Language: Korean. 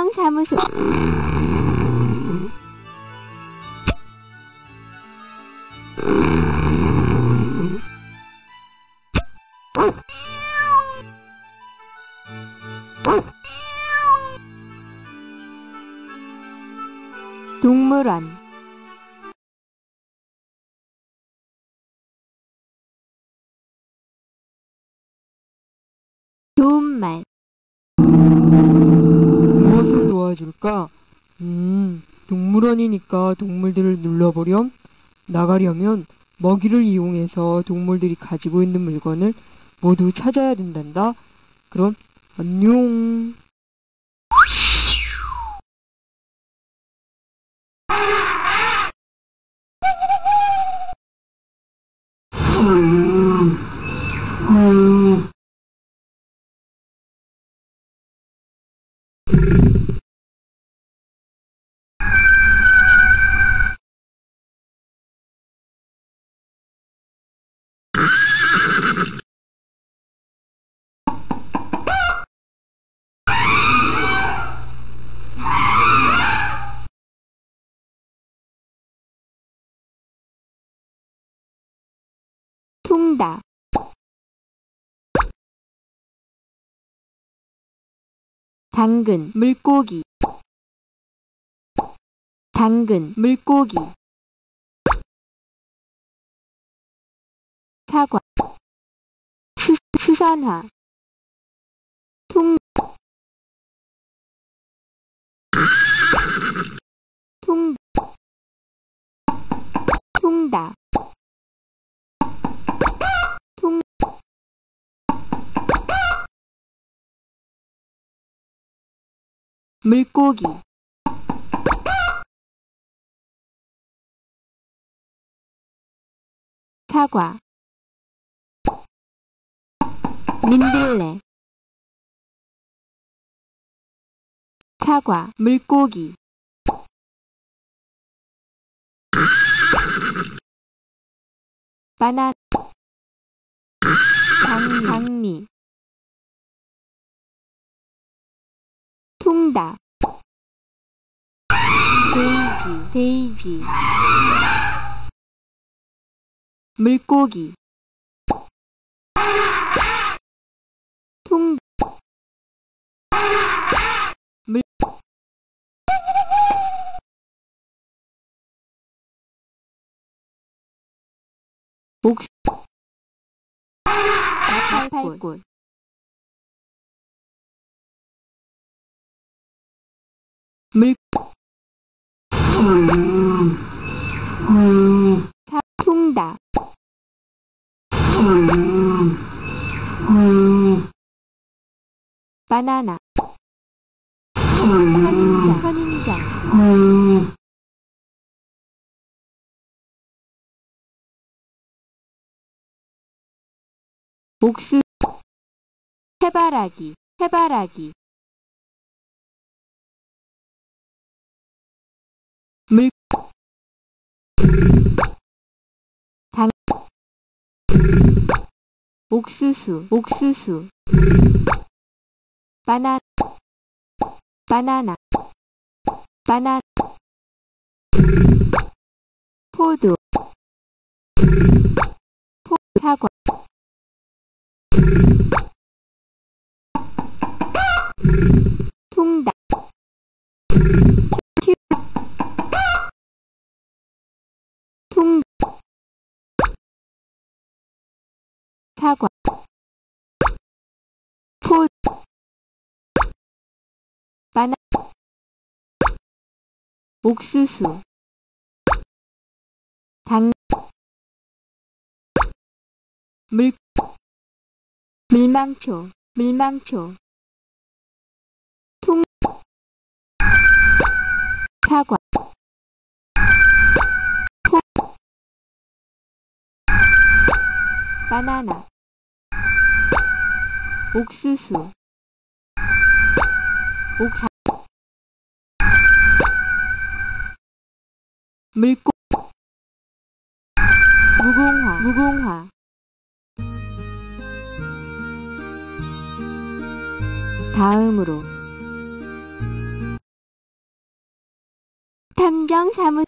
행정사무소 동물원 좋은 말 무엇을 도와줄까? 음, 동물원이니까 동물들을 눌러보렴. 나가려면 먹이를 이용해서 동물들이 가지고 있는 물건을 모두 찾아야 된단다. 그럼 안녕. 통닭 당근 물고기. 당근 물고기. 사과. 수, 수산화. 통 통, 통닭 물고기. 사과. 민들레. 사과 물고기. 바나 당, 당리 통닭 데이지 데이지 물고기. 통 물. 옥 나팔꽃 물 사- 통닭 바나나. 선인장 선인장 옥수. 해바라기 해바라기 옥수수 옥수수. 바나 바나나. 바나 포도. 포 사과 사과. 포 바나. 옥수수. 당. 물 물망초. 물망초 바나나 옥수수 옥사 물고 무궁화 무궁화 다음으로 탐정사무소